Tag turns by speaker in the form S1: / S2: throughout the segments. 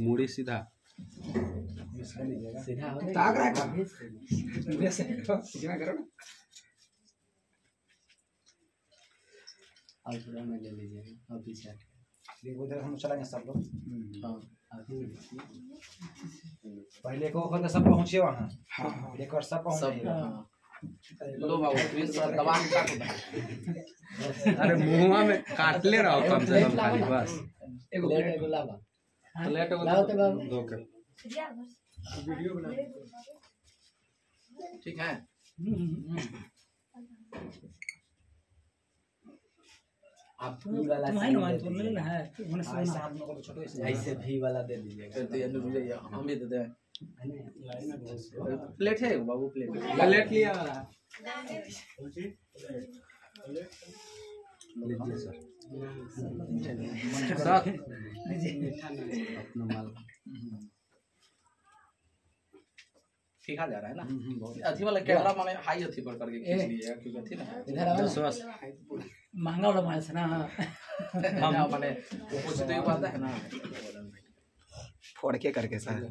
S1: मुड़ी सीधा।
S2: सीधा हो।
S3: ताक रहा है वैसे सीधा करो ना
S2: थोड़ा मैं ले लीजिए अब पीछे
S3: देखो हम चलाएँगे सब लोग
S2: हाँ आगे
S3: पहले को होकर सब पहुँचे वहाँ। एक बार सब
S2: सब
S3: पहुँचे
S2: हाँ। लो बाबू प्लीज़ थोड़ा दबा के काटो
S1: अरे मुँह में काट ले रहा हो कम से कम खाली बस।
S2: एक प्लेट है गुलाब
S1: प्लेट
S2: लाओ तो बाबू।
S1: दो के।
S2: ठीक है। आप भी वाला
S4: तुम्हारे ना तो मिल रहा है होने से
S3: ऐसा
S4: ना
S3: हम को छोटो ऐसे
S2: ऐसे भी वाला दे दीजिएगा। तो ये रुक जाइए हम भी दे दें। प्लेट है बाबू प्लेट
S1: प्लेट लिया। लीजिए सर सर अपना माल
S2: जा रहा है ना? अथी वाला कैमरा माने हाई अथी पर करके खींच लीजिएगा क्योंकि अथी ना
S4: इधर आओ महँगा वाला माल से ना
S2: माने वो तो ये बात है ना
S3: फोड़ के करके सर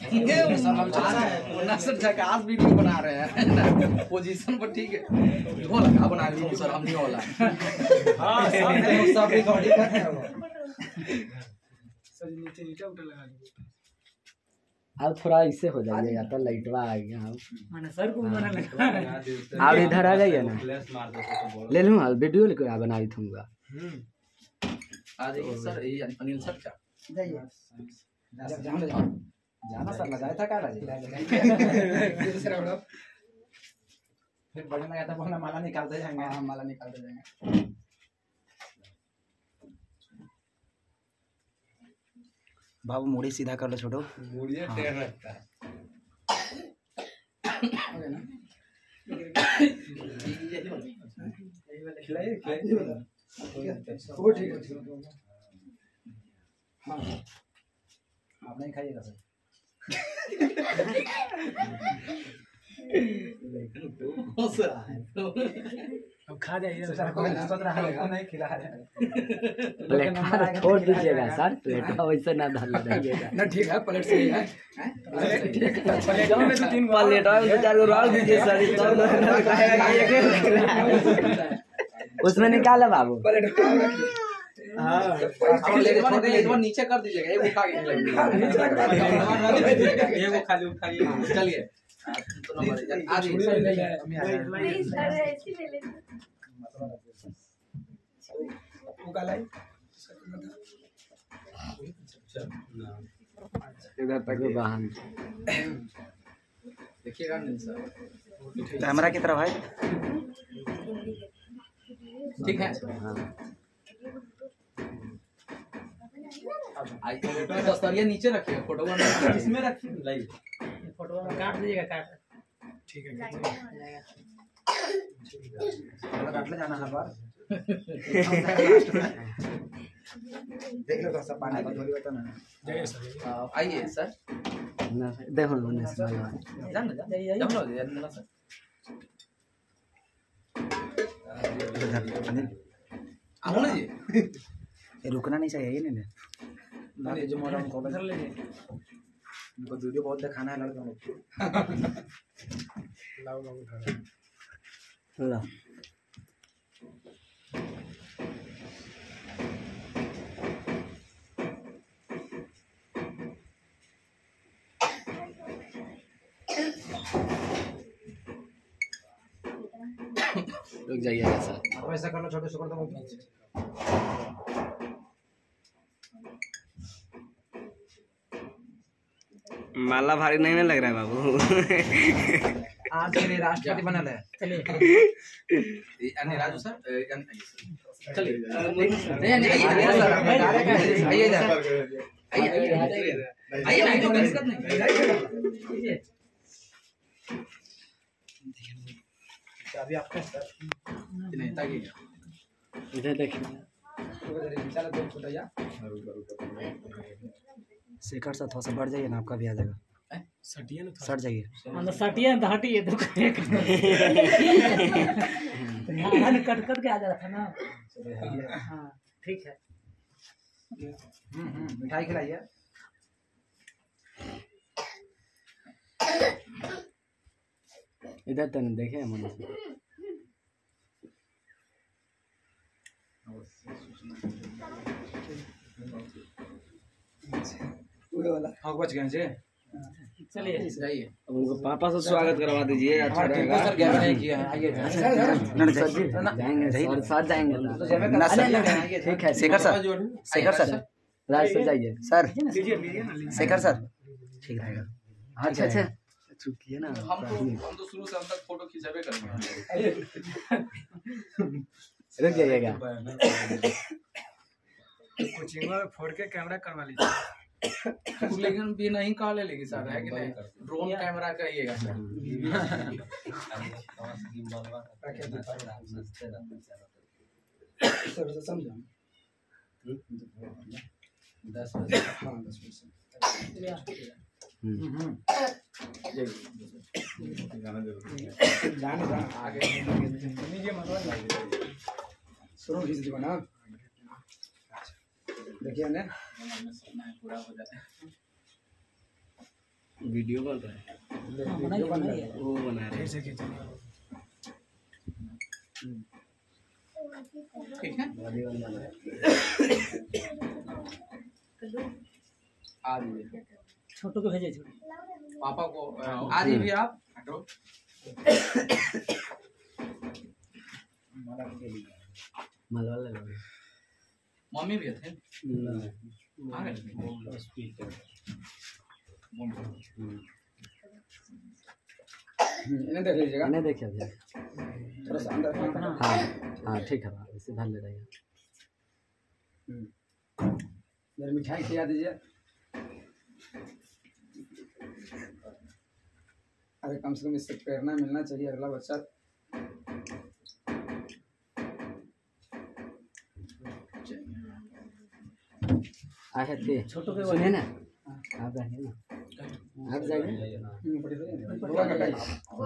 S2: ये हम चला रहे हैं वो नसर झकास वीडियो बना रहे हैं पोजीशन पर ठीक है वो लगा बना सर हम नहीं वाला
S3: हाँ सब सब रिकॉर्डिंग कर रहे हैं वो
S5: अब थोड़ा इससे हो जाइए या तो लाइटवा आ गया अब।
S4: माने सर को बनाने लगा।
S5: आप इधर आ जाइए ना?
S1: दो तो
S5: ले लूँ वीडियो लेकर बना दूँगा
S2: आ जाइए सर ये अनिल सर क्या?
S3: जा- जाने दो। जाना सर लगाया था क्या राजे दूसरा बड़ो फिर बढ़ने लगा था बोलना माला निकालते जाएँगे।
S2: हाँ माला निकालते जाएँगे।
S3: बाबू मुड़ी सीधा कर लो छोटो।
S1: है।
S3: है। ठीक आप नहीं खाइएगा सर।
S4: खा जाइए
S3: है हैं
S5: प्लेटा छोड़ दीजिएगा सर प्लेटा वैसे ना डाल रहिएगा
S3: ना ठीक है प्लेट है
S4: प्लेटों में
S5: चार दीजिए सर? उसमें निकाला बाबू
S2: नीचे कर दीजिएगा ये उठा के
S1: ये वो खाली
S2: चलिए तो
S5: इधर तक वाहन
S2: देखिएगा
S3: कैमरा है
S2: ठीक है
S5: हाँ
S2: नीचे रखिए फ़ोटो
S1: इसमें रखिए लाइए
S4: में काट दीजिएगा काट
S3: काट ले जाना हर बार देख लो सब पानी का
S2: आइए सर
S5: देखो।
S2: ना जान लो
S3: रुकना नहीं चाहिए ये नहीं ना जो मोड़ा उनको
S4: कर लीजिए
S3: उनको वीडियो बहुत दिखाना है लड़कों लोग को
S5: ला रुक जाइएगा सर
S3: अब ऐसा कर लो छोटे से कर दो
S5: माला भारी नहीं ना लग रहा है बाबू
S3: आज के लिए राष्ट्रपति बनल है
S2: अन्य राजू सर अ, चलिए नहीं नहीं आइए सर आइए इधर आइए आइए आइए ना तो दिक्कत नहीं
S3: अभी आपका
S2: नहीं ताकि
S5: इधर देखिए
S3: चलो दो फुटैया शेखर सर थोड़ा सा बढ़ जाइए ना आपका भी आ जाएगा। सट जाइए।
S4: सटिए तो हटिए तो यहाँ ने कट कट के आ जा रहा था ना। हाँ ठीक है।
S3: मिठाई खिलाइए।
S5: इधर तो देखे मनीष ने।
S3: हाँ बच गए
S4: चलिए।
S2: जाइए
S5: अब उनको पापा से स्वागत करवा दीजिए अच्छा रहेगा।
S3: सर क्या नहीं किया है। आइए
S5: जाएँगे सर सर। जाएँगे।
S3: जब
S5: ना ठीक है Shekhar sir. Shekhar sir Raj sir जाइए। Sir Shekhar sir. ठीक रहेगा। अच्छा अच्छा। चुकिए ना।
S2: हम तो हम तो शुरू से तक फ़ोटो करेंगे
S5: रुक जाइएगा।
S4: कोचिंग में फोड़ के कैमरा करवा लीजिए।
S2: लेकिन भी नहीं कहा ले लेगी सर है कि नहीं? ड्रोन कैमरा कहिएगा सर
S3: सर से समझा
S2: दस
S3: हाँ। दस परसेंट जाने जाना
S2: आगे
S3: शुरू खींच दीजिए ना देखिए ने।
S2: पूरा हो। जाए
S5: वीडियो बन रहा है।
S3: रहा है
S5: वो बना रहे हैं।
S2: ठीक है।
S5: वीडियो बन रहा है।
S2: आ जाइए
S4: छोटू को भेजिए छोटू।
S2: पापा को अ, आ जाइए भी आप हटो।
S5: मलवा लगा।
S2: मम्मी भी थे?
S5: ना
S2: आ गए
S3: इन्हें देख लीजिएगा।
S5: नहीं देखिए
S3: थोड़ा सा अंदर हाँ।
S5: हाँ हाँ ठीक है इसे धर ले रहेगा
S3: मेरी मिठाई खिला दीजिए। अरे कम से कम इससे प्रेरणा मिलना चाहिए अगला बच्चा।
S5: थे।
S4: छोटू के
S5: ना? आप ना?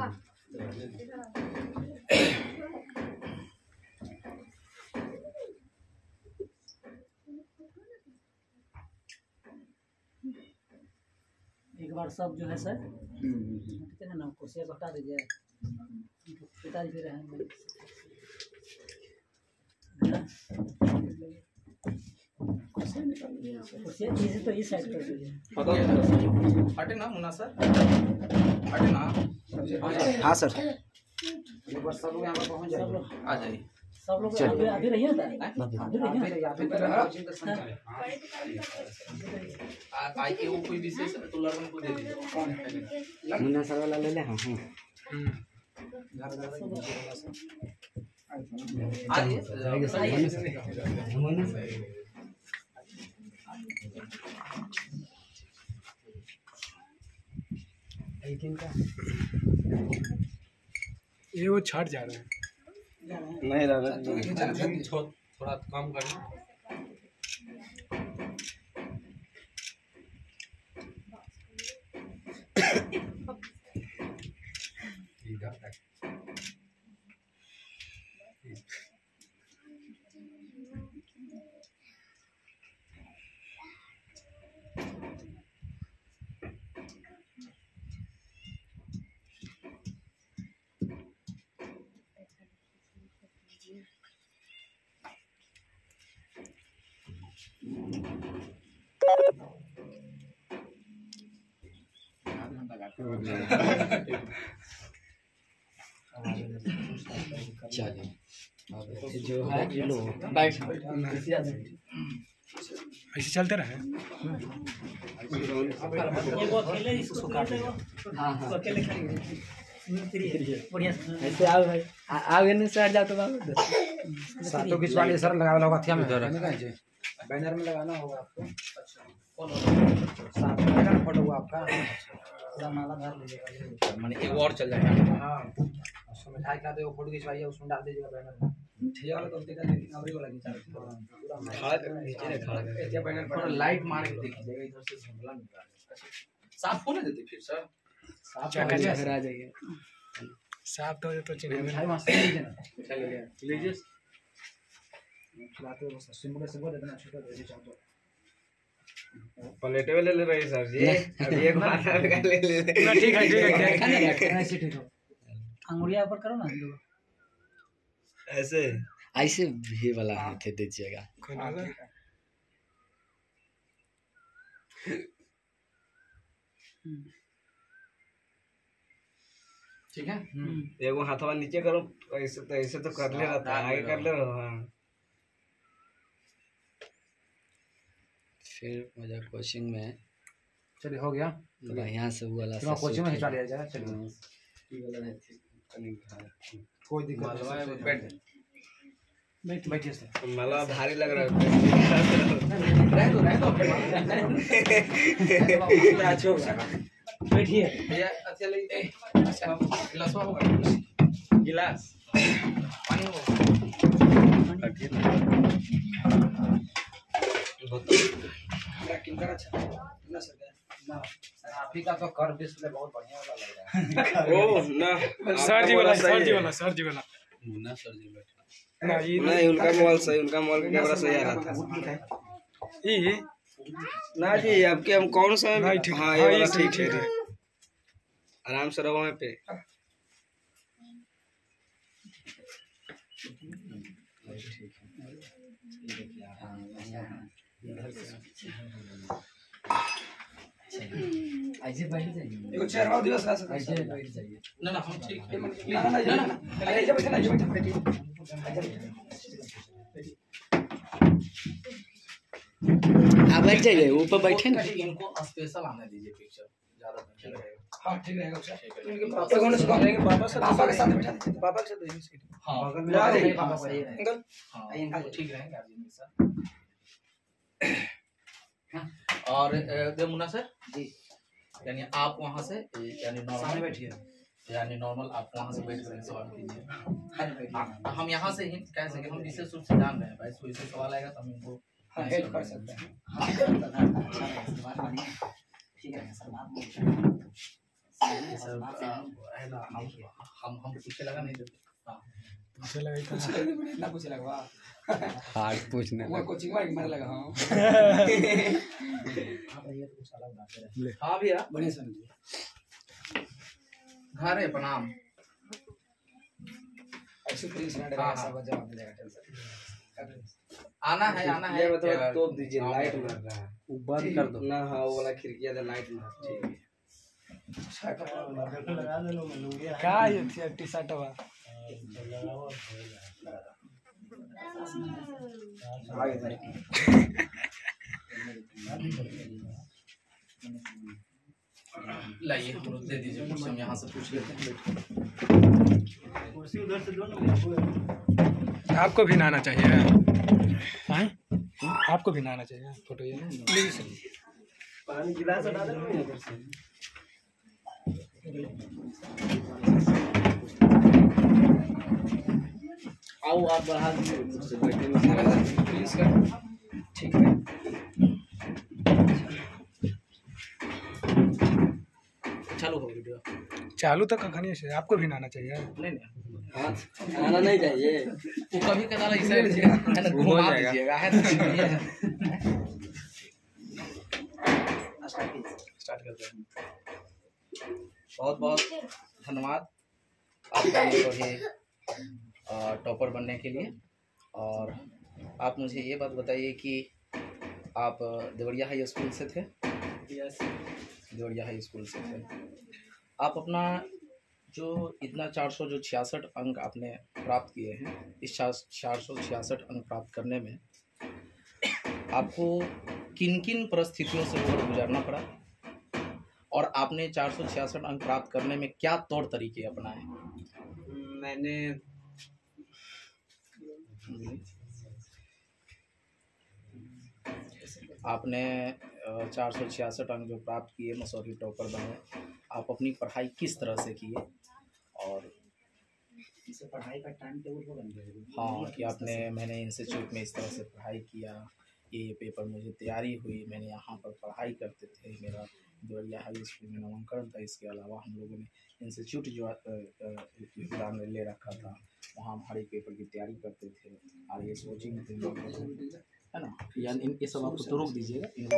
S5: आप।
S4: एक बार सब जो है सर
S3: हम्म,
S4: ठीक है ना कुर्सियाँ को हटा दीजिए। पिताजी भी रहेंगे। इसे तो इस साइड कर दीजिए
S2: हटे ना मुन्ना सर। हटे ना
S5: हाँ सर।
S3: सब लोग यहाँ पर पहुँच
S4: सब
S2: आ जाइए।
S4: सब लोग अभी रहिए ना अभी
S3: आप
S4: रहिए
S3: भी आप भी पहले कोचिंग का संग
S2: आ- आइए वो कोई विशेष तो लड़कन को दे दीजिए।
S5: मुन्ना सर वाला ले ले हाँ हाँ।
S3: घर घर में नीचे
S2: आइए
S4: ये वो छट जा रहे हैं।
S5: नहीं रहा
S1: थोड़ा कम करना
S5: जो है ये लो
S4: ऐसे चलते रहे
S5: हाँ। हाँ ऐसे आओ भाई आ- आओगे ना सर जाओ तो
S3: नहीं बैनर में लगाना होगा आपको साथ में फ़ोटो आपका
S4: लीजिएगा
S2: मैंने एक और चल जाएगा
S3: हाँ। उसमें मिठाई खिला दो फ़ोटो खिंचवाइए उसमें डाल दीजिएगा बैनर। में ठेया तो देखा दे अबरी वाला खींचा पूरा
S1: खड़ा कर नीचे ने खड़ा कर
S3: एतिया बैनर पर
S2: लाइट मार के देख देखिएगा इधर से धुंधला निकल है साफ़ होने देते फिर सर।
S3: साफ़
S5: घर आ जाइए।
S6: साफ़ तो तो चिन्ह
S3: मिठाई वहाँ से लीजिए ना।
S2: चलिए लीजिए
S3: खिलाते हो बस सिमुले से बोल देना छोटा दे दीजिए तो
S1: पलेटे वाले ले रहे सर जी। अभी एक बार का ले ले
S6: ना ठीक है ठीक है
S4: खाने का ऐसे ठीक हो। अंगुलिया ऊपर करो ना
S1: ऐसे?
S5: ऐसे भी वाला हाथ दीजिएगा।
S6: ना।
S2: ठीक है।
S1: एगो हाथवा नीचे करो ऐसे तो ऐसे तो कर ले रहता है आगे कर ले रहो
S5: फिर मुझे कोचिंग में।
S3: चलिए हो गया।
S5: बढ़िया से वो वाला
S3: तो कोचिंग में खिंचा लिया जाए
S5: हाँ।
S3: चलिए कोई दिक्कत
S1: मला भारी लग रहा है।
S4: बैठिए।
S2: अच्छा ले ए अच्छा।
S1: गिलास
S2: पानी
S3: किनकर अच्छा ना सर ना। सर आप ही का तो कर डिस्प्ले बहुत बढ़िया वाला लग रहा है।
S1: ओ ना।
S6: सर जी वाला सर जी वाला सर जी वाला
S5: मुन्ना सर जी बैठे।
S6: ना ये
S1: उनका मोबाइल सही उनका मोबाइल का कैमरा सही आ रहा था।
S6: ये
S1: ना जी आपके हम कौन सा
S6: ठीक।
S1: हाँ
S6: हाँ
S1: ये
S6: ये
S1: वाला
S6: ठीक
S1: ठीक
S6: ठीक।
S1: है। आराम से रहो वहाँ पे।
S5: ऐसे बैठ जाइए
S3: एगो चेयर वाला दिवस सर।
S5: ऐसे बैठ जाइए
S2: ना ना हम ठीक है।
S3: ना ना ना ना अरे ये बैठा ना बैठिए
S5: आप बैठ जाइए ऊपर बैठे ना।
S2: इनको स्पेशल आने दीजिए पिक्चर ज़्यादा अच्छा लगेगा
S3: हाँ ठीक रहेगा सर। पापा के पापा के साथ बैठा दीजिए।
S6: पापा के साथ सीट
S2: हाँ।
S3: जाइए
S2: हाँ,
S3: पापा
S2: सही रहेगा। हाँ वो ठीक रहेंगे साथ और देमुना सर? जी। यानी आप वहाँ से यानी नॉर्मल
S3: बैठिए।
S2: यानी नॉर्मल आप वहाँ से बैठ कर सवाल कीजिए। हाँ, हम यहाँ से ही कह सके हम विशेष रूप से जान रहे हैं भाई कोई से सवाल आएगा तो हम इनको
S3: हाँ हेल्प कर सकते हैं।
S2: ये सब, अ, है ना हम हम हम पूछे लगा नहीं देते हाँ
S6: कि
S3: कुछ लगवा
S5: हार्ड पूछने
S3: वो कोचिंग में मारे लगा हाँ
S2: हाँ भैया
S3: बढ़िया समझिए
S2: घर है प्रणाम
S3: ऐसे प्रिंस ना
S2: हाँ,
S3: डरा
S2: हाँ।
S3: सब जवाब मिलेगा टेंशन
S2: आना है आना है
S1: ये मतलब
S2: अ,
S1: तोप दीजिए
S2: हाँ,
S1: लाइट मार रहा है
S5: वो बंद कर दो
S1: ना हाँ वो वाला खिड़किया था लाइट मार ठीक है
S6: क्या ये टी शर्ट
S3: जाइए
S2: लाइए हम लोग दे दीजिए कुछ हम यहाँ से पूछ लेते हैं।
S6: आपको भी नहाना चाहिए हैं। आपको भी नहाना चाहिए फ़ोटो ये। लीजिए सर
S1: पानी गिलास हटा दे से।
S2: आओ आप बढ़ा दीजिए
S3: ठीक है।
S2: चालू हो वीडियो
S6: चालू तो कखनी से आपको भी नहाना चाहिए।
S2: नहीं नहीं।
S1: हाँ आना नहीं चाहिए।
S2: वो कभी कदार ऐसा है ना घुमा दीजिएगा है। स्टार्ट करते हैं। बहुत बहुत धन्यवाद। आप ये टॉपर बनने के लिए। और आप मुझे ये बात बताइए कि आप देवरिया हाई स्कूल से थे? देवरिया हाई स्कूल से थे। आप अपना जो इतना चार सौ जो छियासठ अंक आपने प्राप्त किए हैं इस चार सौ छियासठ अंक प्राप्त करने में आपको किन किन परिस्थितियों से होकर गुजरना पड़ा? और आपने चार सौ छियासठ अंक प्राप्त करने में क्या तौर तरीके अपनाए?
S1: मैंने
S2: आपने चार सौ छियासठ अंक जो प्राप्त किए मसौरी टॉपर बने। आप अपनी पढ़ाई किस तरह से किए? और
S3: इसे पढ़ाई का टाइम टेबल को
S2: हाँ कि आपने मैंने इंस्टीट्यूट में इस तरह से पढ़ाई किया। ये पेपर मुझे तैयारी हुई। मैंने यहाँ पर पढ़ाई करते थे मेरा देवरिया हाई स्कूल में नामांकन था इसके अलावा हम लोगों ने इंस्टीट्यूट जो अ, ने ले रखा था वहाँ हम हर एक पेपर की तैयारी करते थे आर एस कोचिंग है ना? यानी इन ये सब आपको तो रोक दीजिएगा।